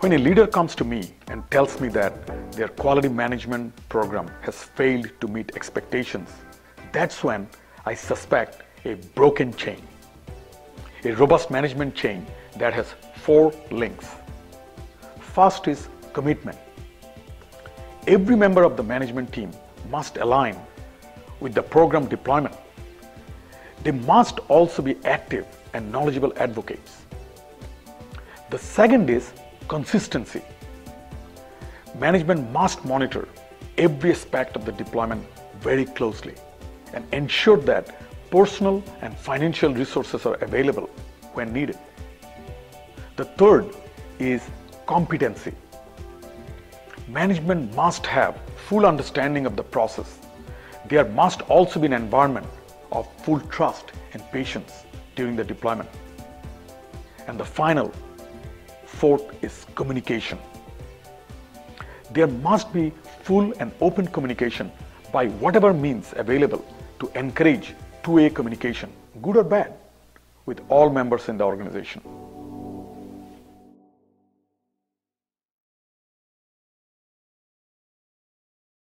When a leader comes to me and tells me that their quality management program has failed to meet expectations, that's when I suspect a broken chain. A robust management chain that has four links. First is commitment. Every member of the management team must align with the program deployment. They must also be active and knowledgeable advocates. The second is consistency. Management must monitor every aspect of the deployment very closely and ensure that personal and financial resources are available when needed. The third is competency. Management must have full understanding of the process. There must also be an environment of full trust and patience during the deployment. And the final, fourth, is communication. There must be full and open communication by whatever means available to encourage two-way communication, good or bad, with all members in the organization.